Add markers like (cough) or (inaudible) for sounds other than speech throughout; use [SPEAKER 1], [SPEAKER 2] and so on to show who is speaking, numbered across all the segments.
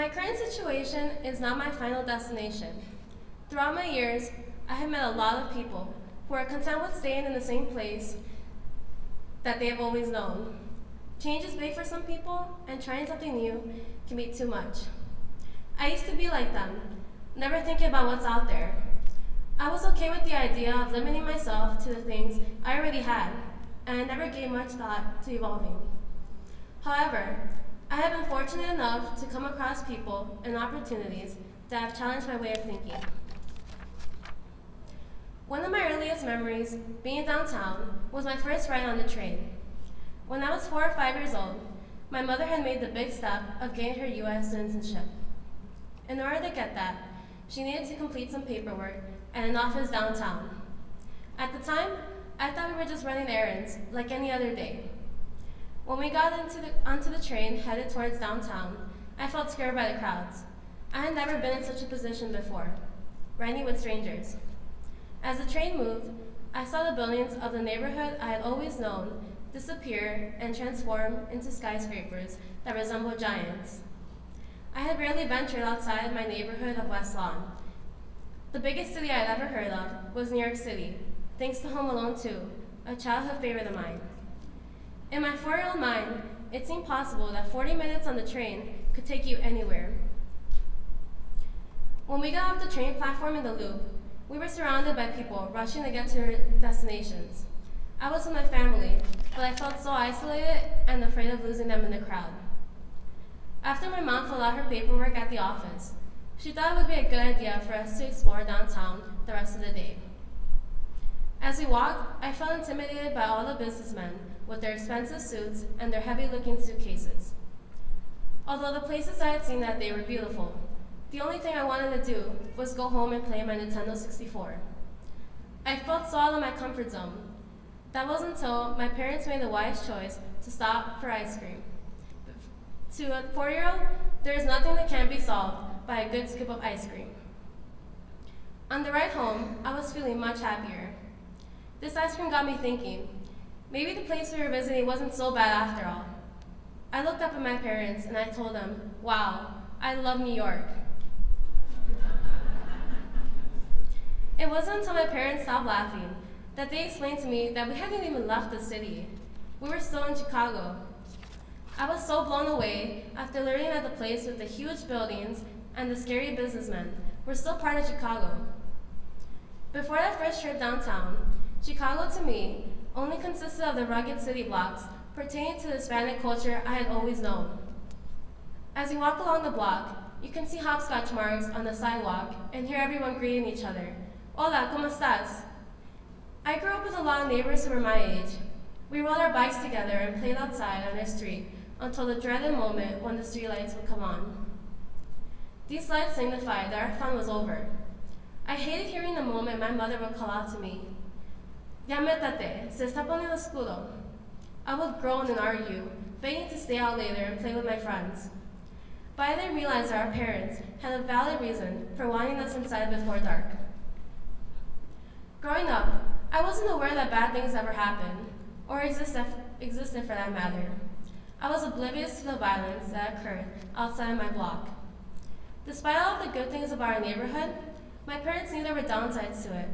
[SPEAKER 1] My current situation is not my final destination. Throughout my years, I have met a lot of people who are content with staying in the same place that they have always known. Change is big for some people, and trying something new can be too much. I used to be like them, never thinking about what's out there. I was okay with the idea of limiting myself to the things I already had, and I never gave much thought to evolving. However, I have been fortunate enough to come across people and opportunities that have challenged my way of thinking. One of my earliest memories, being downtown, was my first ride on the train. When I was four or five years old, my mother had made the big step of getting her U.S. citizenship. In order to get that, she needed to complete some paperwork at an office downtown. At the time, I thought we were just running errands, like any other day. When we got into the, onto the train headed towards downtown, I felt scared by the crowds. I had never been in such a position before, riding with strangers. As the train moved, I saw the buildings of the neighborhood I had always known disappear and transform into skyscrapers that resembled giants. I had rarely ventured outside my neighborhood of West Lawn. The biggest city I had ever heard of was New York City, thanks to Home Alone 2, a childhood favorite of mine. In my four-year-old mind, it seemed possible that 40 minutes on the train could take you anywhere. When we got off the train platform in the loop, we were surrounded by people rushing to get to their destinations. I was with my family, but I felt so isolated and afraid of losing them in the crowd. After my mom filled out her paperwork at the office, she thought it would be a good idea for us to explore downtown the rest of the day. As we walked, I felt intimidated by all the businessmen with their expensive suits and their heavy-looking suitcases. Although the places I had seen that day were beautiful, the only thing I wanted to do was go home and play my Nintendo 64. I felt so out of my comfort zone. That was until my parents made the wise choice to stop for ice cream. To a four-year-old, there is nothing that can't be solved by a good scoop of ice cream. On the ride home, I was feeling much happier. This ice cream got me thinking, maybe the place we were visiting wasn't so bad after all. I looked up at my parents and I told them, wow, I love New York. It wasn't until my parents stopped laughing that they explained to me that we hadn't even left the city. We were still in Chicago. I was so blown away after learning that the place with the huge buildings and the scary businessmen were still part of Chicago. Before that first trip downtown, Chicago to me only consisted of the rugged city blocks pertaining to the Hispanic culture I had always known. As you walk along the block, you can see hopscotch marks on the sidewalk and hear everyone greeting each other. Hola, ¿cómo estás? I grew up with a lot of neighbors who were my age. We rode our bikes together and played outside on their street until the dreaded moment when the streetlights would come on. These lights signified that our fun was over. I hated hearing the moment my mother would call out to me, Ya métate, se está poniendo oscuro. I would groan and argue, begging to stay out later and play with my friends. But I didn't realize that our parents had a valid reason for wanting us inside before dark. Growing up, I wasn't aware that bad things ever happened, or existed, existed for that matter. I was oblivious to the violence that occurred outside my block. Despite all of the good things about our neighborhood, my parents knew there were downsides to it.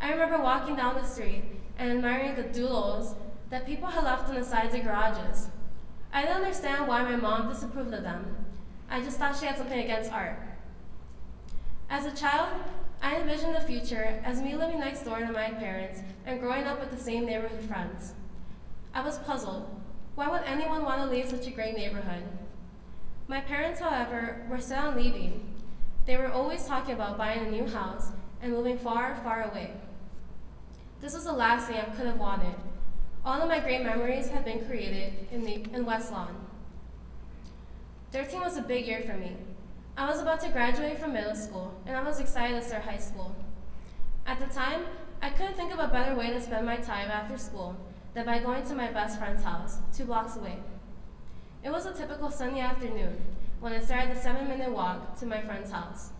[SPEAKER 1] I remember walking down the street and admiring the doodles that people had left on the sides of garages. I didn't understand why my mom disapproved of them. I just thought she had something against art. As a child, I envisioned the future as me living next door to my parents and growing up with the same neighborhood friends. I was puzzled. Why would anyone want to leave such a great neighborhood? My parents, however, were set on leaving. They were always talking about buying a new house and moving far, far away. This was the last thing I could have wanted. All of my great memories had been created in, the, in West Lawn. 13 was a big year for me. I was about to graduate from middle school, and I was excited to start high school. At the time, I couldn't think of a better way to spend my time after school than by going to my best friend's house, two blocks away. It was a typical sunny afternoon when I started the seven minute walk to my friend's house.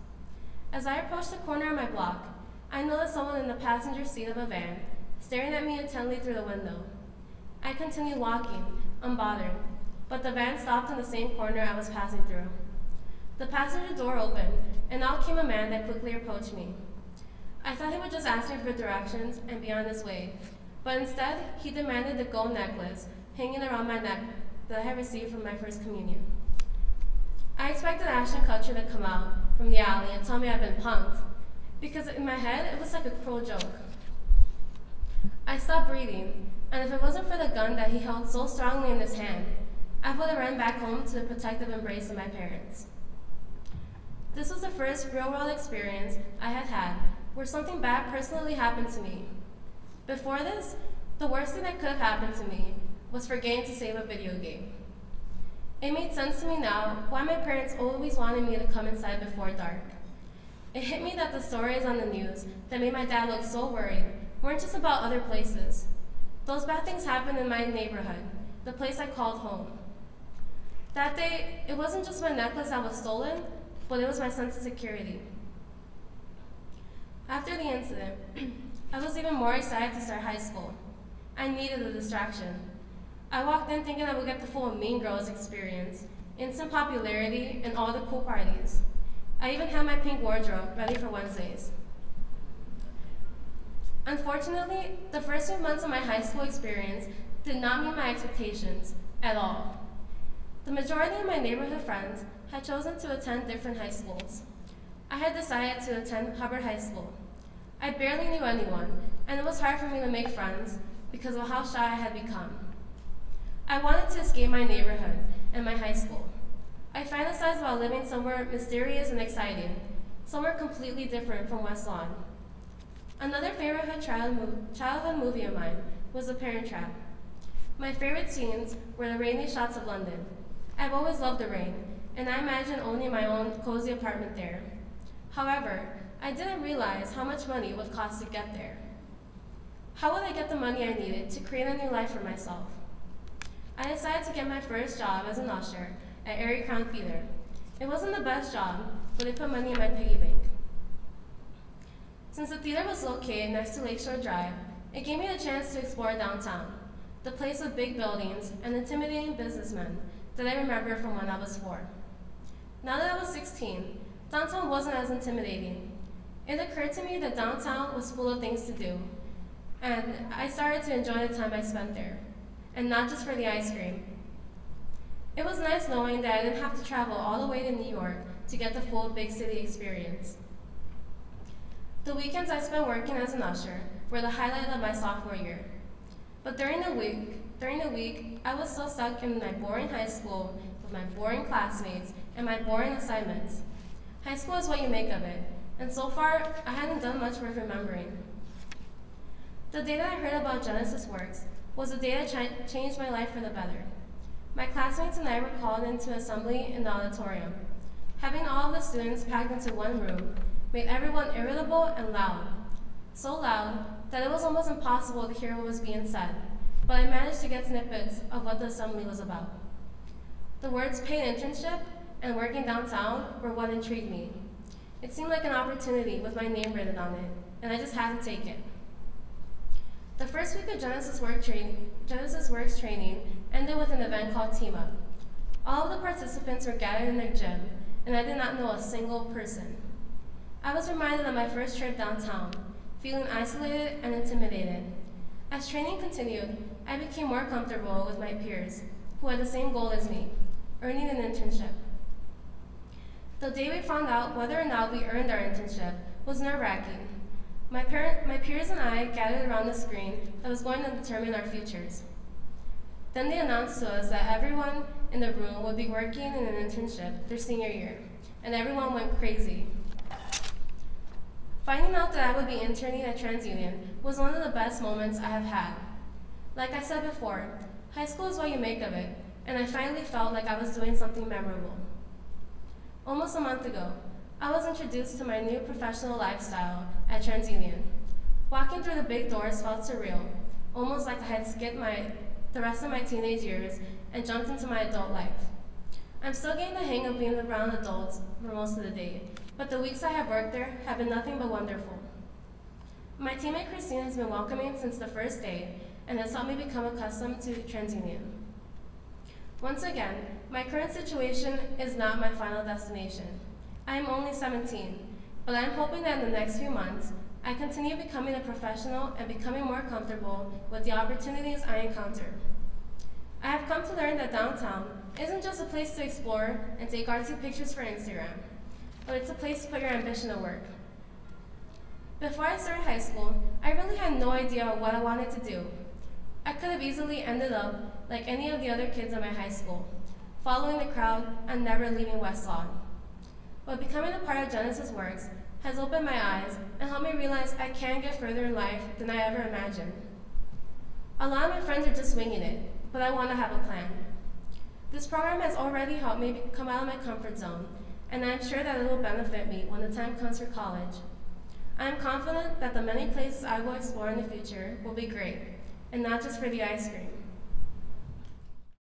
[SPEAKER 1] As I approached the corner of my block, I noticed someone in the passenger seat of a van, staring at me intently through the window. I continued walking, unbothered, but the van stopped in the same corner I was passing through. The passenger door opened, and out came a man that quickly approached me. I thought he would just ask me for directions and be on his way, but instead, he demanded the gold necklace hanging around my neck that I had received from my first communion. I expected Ashton Kutcher to come out from the alley and tell me I'd been punked, because in my head, it was like a cruel joke. I stopped breathing, and if it wasn't for the gun that he held so strongly in his hand, I would have run back home to the protective embrace of my parents. This was the first real world experience I had had where something bad personally happened to me. Before this, the worst thing that could have happened to me was for getting to save a video game. It made sense to me now why my parents always wanted me to come inside before dark. It hit me that the stories on the news that made my dad look so worried weren't just about other places. Those bad things happened in my neighborhood, the place I called home. That day, it wasn't just my necklace that was stolen, but it was my sense of security. After the incident, (clears throat) I was even more excited to start high school. I needed a distraction. I walked in thinking I would get the full Mean Girls experience, instant popularity, and all the cool parties. I even had my pink wardrobe ready for Wednesdays. Unfortunately, the first few months of my high school experience did not meet my expectations at all. The majority of my neighborhood friends had chosen to attend different high schools. I had decided to attend Hubbard High School. I barely knew anyone, and it was hard for me to make friends because of how shy I had become. I wanted to escape my neighborhood and my high school. I fantasized about living somewhere mysterious and exciting, somewhere completely different from West Lawn. Another favorite childhood movie of mine was The Parent Trap. My favorite scenes were the rainy shots of London. I've always loved the rain, and I imagined owning my own cozy apartment there. However, I didn't realize how much money it would cost to get there. How would I get the money I needed to create a new life for myself? I decided to get my first job as an usher at Arie Crown Theater. It wasn't the best job, but it put money in my piggy bank. Since the theater was located next to Lakeshore Drive, it gave me the chance to explore downtown, the place with big buildings and intimidating businessmen that I remember from when I was four. Now that I was 16, downtown wasn't as intimidating. It occurred to me that downtown was full of things to do, and I started to enjoy the time I spent there, and not just for the ice cream. It was nice knowing that I didn't have to travel all the way to New York to get the full big city experience. The weekends I spent working as an usher were the highlight of my sophomore year. But during the week, during the week, I was so stuck in my boring high school with my boring classmates and my boring assignments. High school is what you make of it, and so far, I hadn't done much worth remembering. The day that I heard about Genesys Works was the day that ch changed my life for the better. My classmates and I were called into assembly in the auditorium. Having all of the students packed into one room made everyone irritable and loud. So loud that it was almost impossible to hear what was being said, but I managed to get snippets of what the assembly was about. The words paid internship and working downtown were what intrigued me. It seemed like an opportunity with my name written on it, and I just had to take it. The first week of Genesys, Work Genesys Works training ended with an event called Team Up. All of the participants were gathered in their gym, and I did not know a single person. I was reminded of my first trip downtown, feeling isolated and intimidated. As training continued, I became more comfortable with my peers, who had the same goal as me, earning an internship. The day we found out whether or not we earned our internship was nerve-wracking. My, my peers and I gathered around the screen that was going to determine our futures. Then they announced to us that everyone in the room would be working in an internship their senior year, and everyone went crazy. Finding out that I would be interning at TransUnion was one of the best moments I have had. Like I said before, high school is what you make of it, and I finally felt like I was doing something memorable. Almost a month ago, I was introduced to my new professional lifestyle at TransUnion. Walking through the big doors felt surreal, almost like I had skipped my, the rest of my teenage years and jumped into my adult life. I'm still getting the hang of being around adults for most of the day, but the weeks I have worked there have been nothing but wonderful. My teammate Christine has been welcoming since the first day and has helped me become accustomed to TransUnion. Once again, my current situation is not my final destination. I am only 17, but I'm hoping that in the next few months, I continue becoming a professional and becoming more comfortable with the opportunities I encounter. I have come to learn that downtown isn't just a place to explore and take artsy pictures for Instagram, but it's a place to put your ambition to work. Before I started high school, I really had no idea what I wanted to do. I could have easily ended up like any of the other kids in my high school, following the crowd and never leaving West Lawn. But becoming a part of Genesys Works has opened my eyes and helped me realize I can get further in life than I ever imagined. A lot of my friends are just winging it, but I want to have a plan. This program has already helped me come out of my comfort zone, and I'm sure that it will benefit me when the time comes for college. I am confident that the many places I will explore in the future will be great, and not just for the ice cream.